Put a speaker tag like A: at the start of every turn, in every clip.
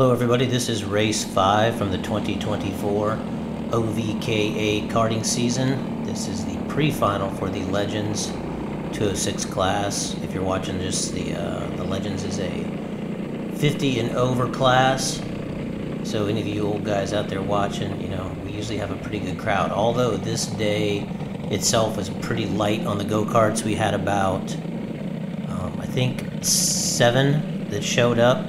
A: Hello everybody, this is race 5 from the 2024 OVKA karting season. This is the pre-final for the Legends 206 class. If you're watching this, the, uh, the Legends is a 50 and over class. So any of you old guys out there watching, you know, we usually have a pretty good crowd. Although this day itself was pretty light on the go-karts. We had about, um, I think, seven that showed up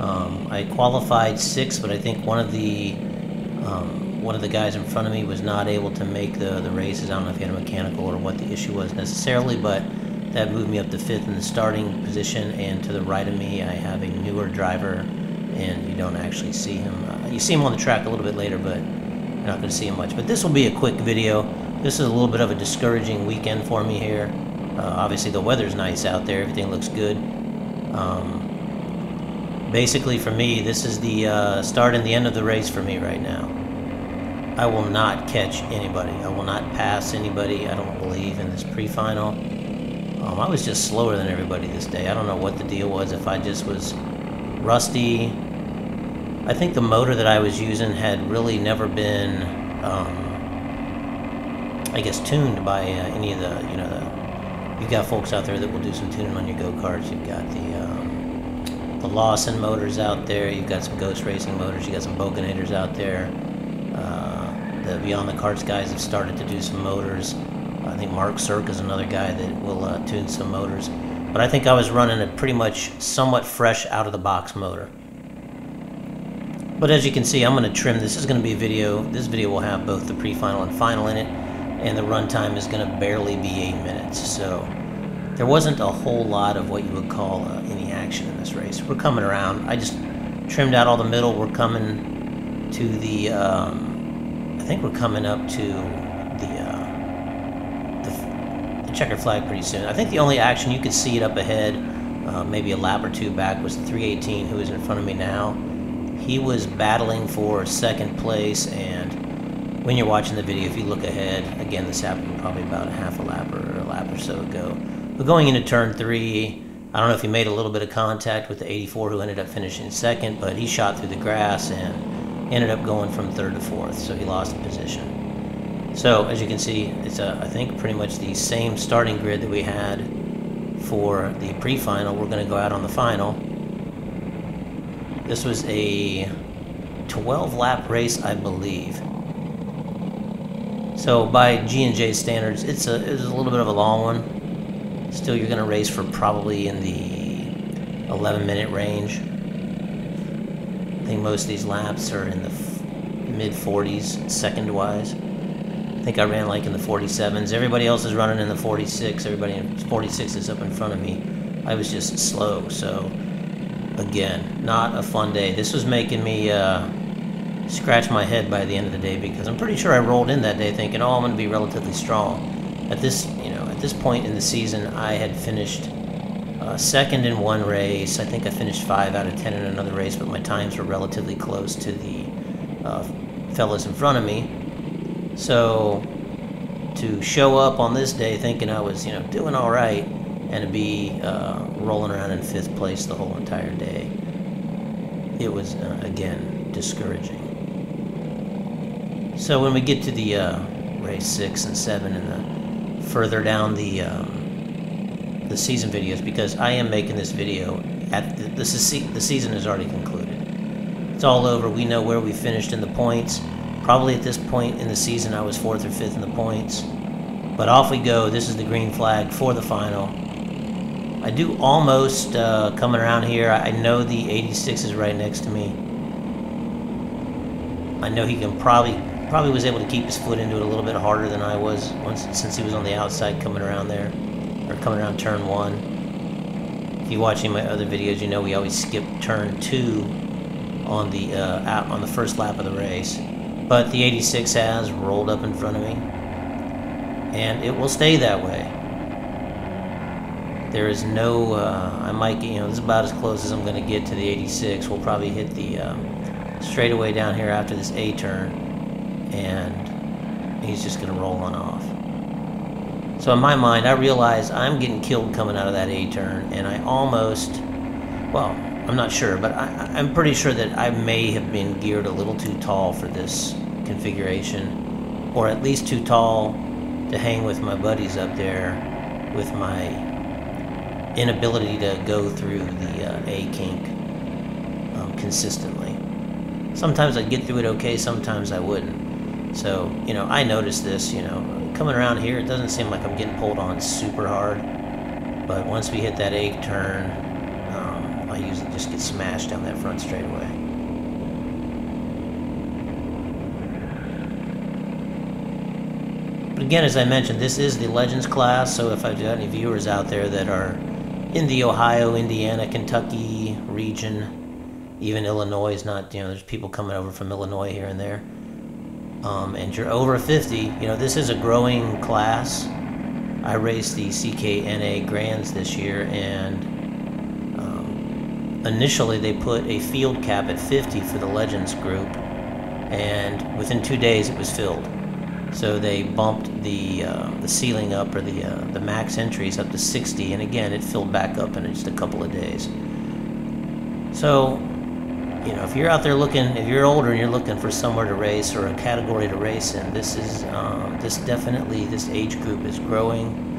A: um, I qualified six, but I think one of the um, one of the guys in front of me was not able to make the the races. I don't know if he had a mechanical or what the issue was necessarily, but that moved me up to fifth in the starting position. And to the right of me, I have a newer driver, and you don't actually see him. Uh, you see him on the track a little bit later, but you're not going to see him much. But this will be a quick video. This is a little bit of a discouraging weekend for me here. Uh, obviously, the weather's nice out there. Everything looks good. Um, basically for me, this is the uh, start and the end of the race for me right now. I will not catch anybody. I will not pass anybody. I don't believe in this pre-final. Um, I was just slower than everybody this day. I don't know what the deal was. If I just was rusty. I think the motor that I was using had really never been, um, I guess, tuned by uh, any of the, you know, the. You've got folks out there that will do some tuning on your go-karts. You've got the. Um, the Lawson motors out there. You've got some Ghost Racing motors. You got some Boganators out there. Uh, the Beyond the Carts guys have started to do some motors. I think Mark Cirk is another guy that will uh, tune some motors. But I think I was running a pretty much somewhat fresh out of the box motor. But as you can see, I'm going to trim. This is going to be a video. This video will have both the pre-final and final in it. And the runtime is going to barely be 8 minutes. So there wasn't a whole lot of what you would call action in this race. We're coming around. I just trimmed out all the middle. We're coming to the. Um, I think we're coming up to the, uh, the, the checkered flag pretty soon. I think the only action you could see it up ahead, uh, maybe a lap or two back, was the 318 who is in front of me now. He was battling for second place, and when you're watching the video, if you look ahead, again, this happened probably about a half a lap or a lap or so ago but going into turn three, I don't know if he made a little bit of contact with the 84 who ended up finishing second, but he shot through the grass and ended up going from third to fourth, so he lost a position. So as you can see, it's a, I think pretty much the same starting grid that we had for the pre-final. We're going to go out on the final. This was a 12 lap race, I believe. So by G&J standards, it's a, it's a little bit of a long one. Still, you're going to race for probably in the 11 minute range. I think most of these laps are in the mid 40s, second wise. I think I ran like in the 47s. Everybody else is running in the 46. Everybody in 46 is up in front of me. I was just slow, so again, not a fun day. This was making me uh, scratch my head by the end of the day because I'm pretty sure I rolled in that day thinking, oh, I'm going to be relatively strong. At this, at this point in the season, I had finished uh, second in one race. I think I finished five out of ten in another race, but my times were relatively close to the uh, fellas in front of me. So to show up on this day thinking I was, you know, doing all right, and to be uh, rolling around in fifth place the whole entire day, it was uh, again discouraging. So when we get to the uh, race six and seven and the further down the um, the season videos because I am making this video at the, the, the season is already concluded. It's all over. We know where we finished in the points. Probably at this point in the season, I was fourth or fifth in the points. But off we go. This is the green flag for the final. I do almost uh, coming around here. I know the 86 is right next to me. I know he can probably probably was able to keep his foot into it a little bit harder than I was once since he was on the outside coming around there, or coming around turn one. If you're watching my other videos, you know we always skip turn two on the uh, on the first lap of the race. But the 86 has rolled up in front of me, and it will stay that way. There is no, uh, I might, you know, this is about as close as I'm going to get to the 86. We'll probably hit the um, straightaway down here after this A turn and he's just going to roll on off. So in my mind, I realize I'm getting killed coming out of that A turn, and I almost, well, I'm not sure, but I, I'm pretty sure that I may have been geared a little too tall for this configuration, or at least too tall to hang with my buddies up there with my inability to go through the uh, A kink um, consistently. Sometimes I'd get through it okay, sometimes I wouldn't. So, you know, I noticed this, you know, coming around here, it doesn't seem like I'm getting pulled on super hard. But once we hit that A turn, um, I usually just get smashed down that front straightaway. But again, as I mentioned, this is the Legends class, so if I've got any viewers out there that are in the Ohio, Indiana, Kentucky region, even Illinois is not, you know, there's people coming over from Illinois here and there. Um, and you're over 50, you know, this is a growing class. I raced the CKNA Grands this year, and initially they put a field cap at 50 for the Legends group, and within two days it was filled. So they bumped the uh, the ceiling up or the uh, the max entries up to 60, and again it filled back up in just a couple of days. So, you know, if you're out there looking, if you're older and you're looking for somewhere to race or a category to race in, this is um, this definitely this age group is growing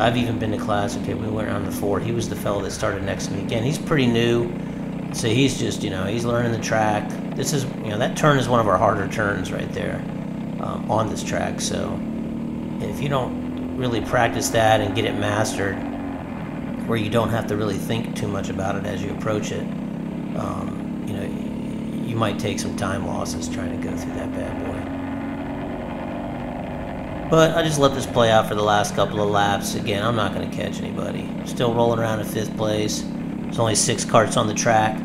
A: I've even been to class. Okay, we went around the four. He was the fellow that started next to me. Again, he's pretty new, so he's just you know he's learning the track. This is you know that turn is one of our harder turns right there um, on this track. So if you don't really practice that and get it mastered, where you don't have to really think too much about it as you approach it, um, you know you might take some time losses trying to go through that bad boy. But I just let this play out for the last couple of laps. Again, I'm not going to catch anybody. Still rolling around in fifth place. There's only six carts on the track.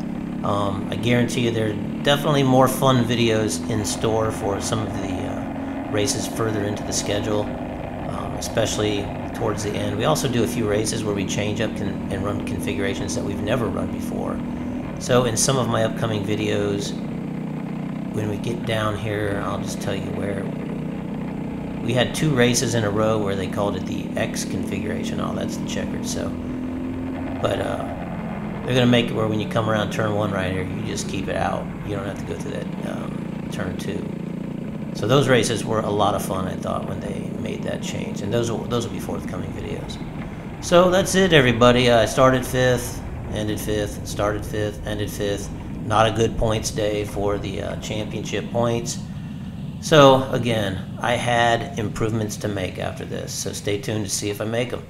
A: Um, I guarantee you there are definitely more fun videos in store for some of the uh, races further into the schedule, um, especially towards the end. We also do a few races where we change up and run configurations that we've never run before. So in some of my upcoming videos, when we get down here, I'll just tell you where we had two races in a row where they called it the X configuration. Oh, that's the checkered. So, but uh, they're gonna make it where when you come around turn one right here, you just keep it out. You don't have to go through that um, turn two. So those races were a lot of fun. I thought when they made that change, and those will, those will be forthcoming videos. So that's it, everybody. I started fifth, ended fifth, started fifth, ended fifth. Not a good points day for the uh, championship points. So again, I had improvements to make after this, so stay tuned to see if I make them.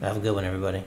A: Have a good one, everybody.